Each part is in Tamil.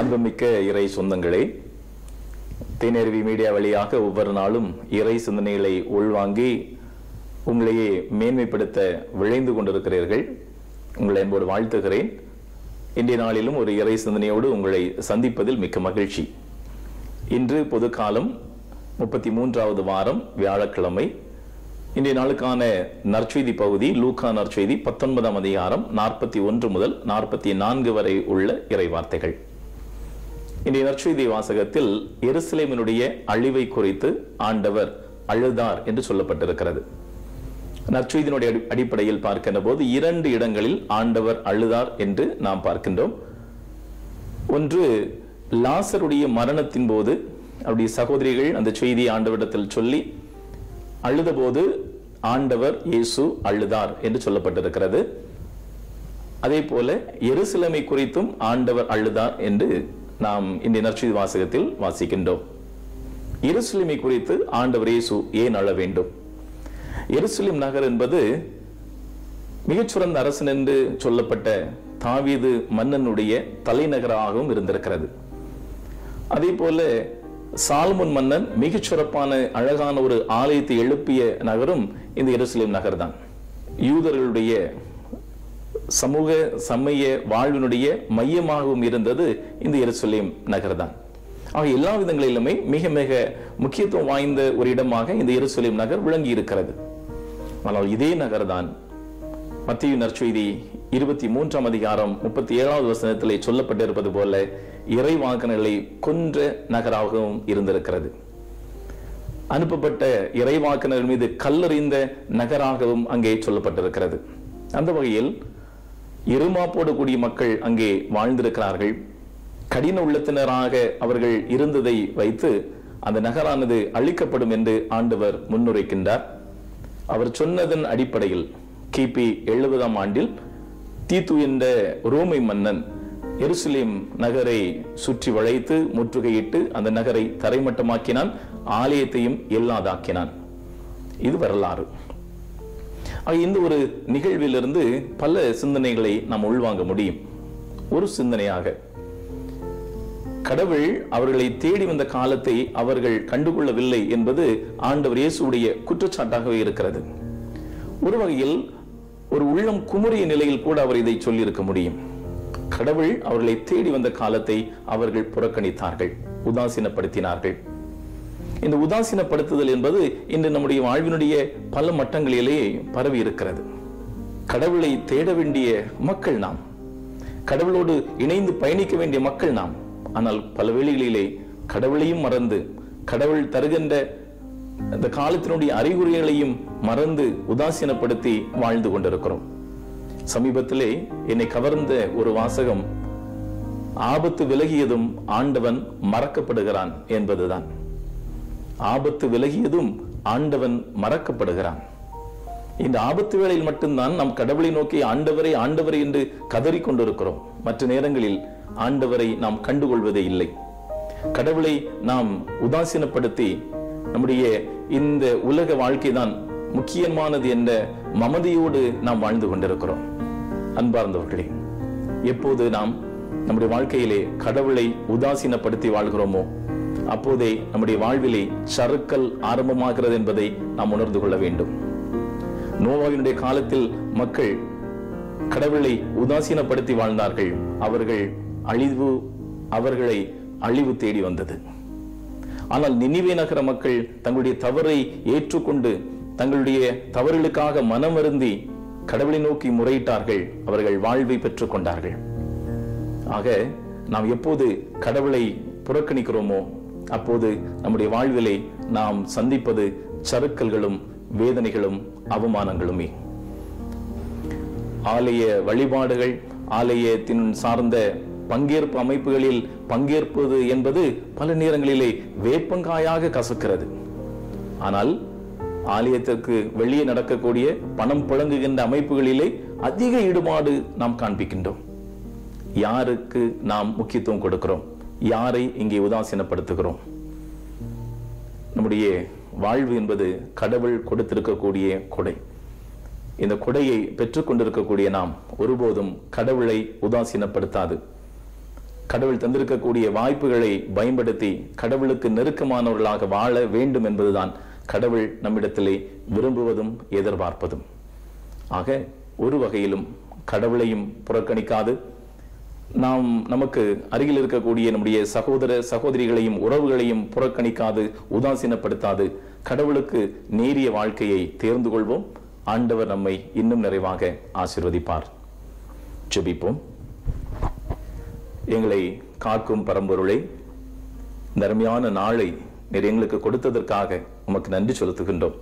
அன்புமிக்க இறை சொந்தங்களே தேனருவி மீடியா வழியாக ஒவ்வொரு நாளும் இறை சிந்தனைகளை உள்வாங்கி உங்களையே மேன்மைப்படுத்த விழைந்து கொண்டிருக்கிறீர்கள். உங்களை என்போடு வாழ்த்துகிறேன். இன்றைய நாளிலும் ஒரு இறை சிந்தனையோடு உங்களை சந்திப்பதில் மிக்க மகிழ்ச்சி. இன்று பொது காலம் முப்பத்தி மூன்றாவது வாரம் வியாழக்கிழமை. இன்றைய நாளுக்கான நற்செய்தி பகுதி லூகா நற்செய்தி பத்தொன்பதாம் அதிகாரம் நாற்பத்தி ஒன்று முதல் நாற்பத்தி நான்கு வரை உள்ள இறை வார்த்தைகள். இன்றைய நற்செய்தி வாசகத்தில் எருசலேமினுடைய அழிவை குறித்து ஆண்டவர் அழுதார் என்று சொல்லப்பட்டிருக்கிறது. நற்செய்தியினுடைய அடிப்படையில் பார்க்கின்ற போது இரண்டு இடங்களில் ஆண்டவர் அழுதார் என்று நாம் பார்க்கின்றோம். ஒன்று லாசருடைய மரணத்தின் போது அவருடைய சகோதரிகள் அந்த செய்தியை ஆண்டவரிடத்தில் சொல்லி அழுதபோது ஆண்டவர் இயேசு அழுதார் என்று சொல்லப்பட்டிருக்கிறது. அதே போல எருசிலமை குறித்தும் ஆண்டவர் அழுதார் என்று நாம் இந்த நற்செய்தி வாசகத்தில் வாசிக்கின்றோம். எருசலேமை குறித்து ஆண்டவர் இயேசு ஏன் அழ வேண்டும்? எருசலேம் நகர் என்பது மிகச்சிறந்த அரசன் என்று சொல்லப்பட்ட தாவீது மன்னனுடைய தலைநகராகவும் இருந்திருக்கிறது. அதே போல சால்முன் மன்னன் மிகச் சிறப்பான அழகான ஒரு ஆலயத்தை எழுப்பிய நகரும் இந்த எருசலேம் நகர்தான். யூதர்களுடைய சமூக சமய வாழ்வினுடைய மையமாகவும் இருந்தது இந்த எருசலேம் நகர்தான். ஆக எல்லா விதங்களிலுமே மிக மிக முக்கியத்துவம் வாய்ந்த ஒரு இடமாக இந்த எருசலேம் நகர் விளங்கி இருக்கிறது ஆனால் இதே நகர்தான் மத்திய நற்செய்தி இருபத்தி மூன்றாம் அதிகாரம் முப்பத்தி ஏழாவது வசனத்திலே சொல்லப்பட்டிருப்பது போல இறைவாக்கனர்களை கொன்ற நகராகவும் இருந்திருக்கிறது. அனுப்பப்பட்ட இறைவாக்கனர் மீது கல்லறிந்த நகராகவும் அங்கே சொல்லப்பட்டிருக்கிறது. அந்த வகையில் இருமாப்போடு கூடிய மக்கள் அங்கே வாழ்ந்திருக்கிறார்கள். கடின உள்ளத்தினராக அவர்கள் இருந்ததை வைத்து அந்த நகரானது அழிக்கப்படும் என்று ஆண்டவர் முன்னுரைக்கின்றார். அவர் சொன்னதன் அடிப்படையில் கிபி எழுபதாம் ஆண்டில் தீத்து என்ற ரோமை மன்னன் எருசலேம் நகரை சுற்றி வளைத்து முற்றுகையிட்டு அந்த நகரை தரைமட்டமாக்கினான் ஆலயத்தையும் இல்லாதாக்கினான் இது வரலாறு. இந்த ஒரு நிகழ்விலிருந்து பல சிந்தனைகளை நாம் உள்வாங்க முடியும். ஒரு சிந்தனையாக கடவுள் அவர்களை தேடி வந்த காலத்தை அவர்கள் கண்டுகொள்ளவில்லை என்பது ஆண்டவர் இயேசுடைய குற்றச்சாட்டாகவே இருக்கிறது. ஒரு வகையில் ஒரு உள்ளம் குமுறிய நிலையில் கூட அவர் இதை சொல்லியிருக்க முடியும். கடவுள் அவர்களை தேடி வந்த காலத்தை அவர்கள் புறக்கணித்தார்கள் உதாசீனப்படுத்தினார்கள். இந்த உதாசீனப்படுத்துதல் என்பது இன்று நம்முடைய வாழ்வினுடைய பல மட்டங்களிலே பரவி இருக்கிறது. கடவுளை தேட வேண்டிய மக்கள் நாம் கடவுளோடு இணைந்து பயணிக்க வேண்டிய மக்கள் நாம். ஆனால் பல வேளைகளிலே கடவுளையும் மறந்து கடவுள் தருகின்ற அந்த காலத்தினுடைய அறிகுறிகளையும் மறந்து உதாசீனப்படுத்தி வாழ்ந்து கொண்டிருக்கிறோம். சமீபத்திலே என்னை கவர்ந்த ஒரு வாசகம் ஆபத்து விலகியதும் ஆண்டவன் மறக்கப்படுகிறான் என்பதுதான். ஆபத்து விலகியதும் ஆண்டவன் மறக்கப்படுகிறான். இந்த ஆபத்து வேளையில் மட்டும்தான் நாம் கடவுளை நோக்கி ஆண்டவரை ஆண்டவரை என்று கதறிக் கொண்டிருக்கிறோம். மற்ற நேரங்களில் ஆண்டவரை நாம் கண்டுகொள்வதே இல்லை. கடவுளை நாம் உதாசீனப்படுத்தி நம்முடைய இந்த உலக வாழ்க்கை தான் முக்கியமானது என்ற மமதியோடு நாம் வாழ்ந்து கொண்டிருக்கிறோம். அன்பார்ந்தவர்களே எப்போது நாம் நம்முடைய வாழ்க்கையிலே கடவுளை உதாசீனப்படுத்தி வாழ்கிறோமோ அப்போதே நம்முடைய வாழ்விலே சறுக்கல் ஆரம்பமாகிறது என்பதை நாம் உணர்ந்து கொள்ள வேண்டும். நோவாவினுடைய காலத்தில் மக்கள் கடவுளை உதாசீனப்படுத்தி வாழ்ந்தார்கள். அவர்கள் அழிவு அவர்களை அழிவு தேடி வந்தது. ஆனால் நினைவே நகர மக்கள் தங்களுடைய தவறை ஏற்றுக்கொண்டு தங்களுடைய தவறுகளுக்காக மனம் வருந்தி கடவுளை நோக்கி முறையிட்டார்கள். அவர்கள் வாழ்வை பெற்றுக் கொண்டார்கள் ஆக நாம் எப்போது கடவுளை புறக்கணிக்கிறோமோ அப்போது நம்முடைய வாழ்விலே நாம் சந்திப்பது சறுக்கல்களும் வேதனைகளும் அவமானங்களுமே. ஆலய வழிபாடுகள் ஆலயத்தின் சார்ந்த பங்கேற்பு அமைப்புகளில் பங்கேற்பது என்பது பல நேரங்களிலே வேப்பங்காயாக கசக்கிறது. ஆனால் ஆலயத்திற்கு வெளியே நடக்கக்கூடிய பணம் புழங்குகின்ற அமைப்புகளிலே அதிக ஈடுபாடு நாம் காண்பிக்கின்றோம். யாருக்கு நாம் முக்கியத்துவம் கொடுக்கிறோம்? யாரை இங்கே உதாசீனப்படுத்துகிறோம்? நம்முடைய வாழ்வு என்பது கடவுள் கொடுத்திருக்கக்கூடிய கொடை. இந்த கொடையை பெற்றுக்கொண்டிருக்கக்கூடிய நாம் ஒருபோதும் கடவுளை உதாசீனப்படுத்தாது. கடவுள் தந்திருக்கக்கூடிய வாய்ப்புகளை பயன்படுத்தி கடவுளுக்கு நெருக்கமானவர்களாக வாழ வேண்டும் என்பதுதான் கடவுள் நம்மிடத்திலே விரும்புவதும் எதிர்பார்ப்பதும். ஆக ஒரு வகையிலும் கடவுளையும் புறக்கணிக்காது நாம் நமக்கு அருகில் இருக்கக்கூடிய நம்முடைய சகோதர சகோதரிகளையும் உறவுகளையும் புறக்கணிக்காது உதாசீனப்படுத்தாது. கடவுளுக்கு நேரிய வாழ்க்கையை தேர்ந்து கொள்வோம். ஆண்டவர் நம்மை இன்னும் நிறைவாக ஆசிர்வதிப்பார். ஜெபிப்போம். எங்களை காக்கும் பரம்பொருளை இந்த நாளை நீர் எங்களுக்கு கொடுத்ததற்காக உமக்கு நன்றி செலுத்துகின்றோம்.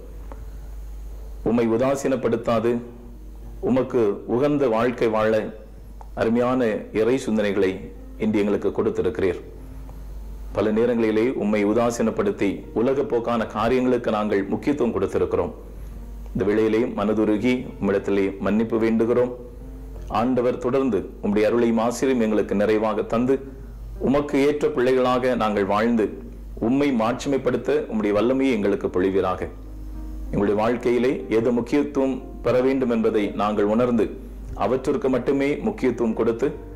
உம்மை உதாசீனப்படுத்தாது உமக்கு உகந்த வாழ்க்கை வாழ அருமையான இறை சிந்தனைகளை இன்று எங்களுக்கு கொடுத்திருக்கிறீர். பல நேரங்களிலே உம்மை உதாசீனப்படுத்தி உலக போக்கான காரியங்களுக்கு நாங்கள் முக்கியத்துவம் கொடுத்திருக்கிறோம். இந்த வேளையிலே மனதுருகி உம்மிடத்திலே மன்னிப்பு வேண்டுகிறோம். ஆண்டவர் தொடர்ந்து உம்முடைய அருளையும் ஆசிரியம் எங்களுக்கு நிறைவாக தந்து உமக்கு ஏற்ற பிள்ளைகளாக நாங்கள் வாழ்ந்து உம்மை மாட்சிமைப்படுத்த உம்முடைய வல்லமையை எங்களுக்கு பொழிவீராக. எங்களுடைய வாழ்க்கையிலே எது முக்கியத்துவம் பெற வேண்டும் என்பதை நாங்கள் உணர்ந்து அவற்றிற்கு மட்டுமே முக்கியத்துவம் கொடுத்து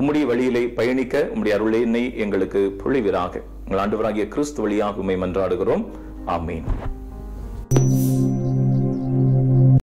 உம்முடைய வழியிலே பயணிக்க உம்முடைய அருளை எங்களுக்கு பொழிவிராக. உங்கள் ஆண்டவராகிய கிறிஸ்து வழியாக மன்றாடுகிறோம். ஆமீன்.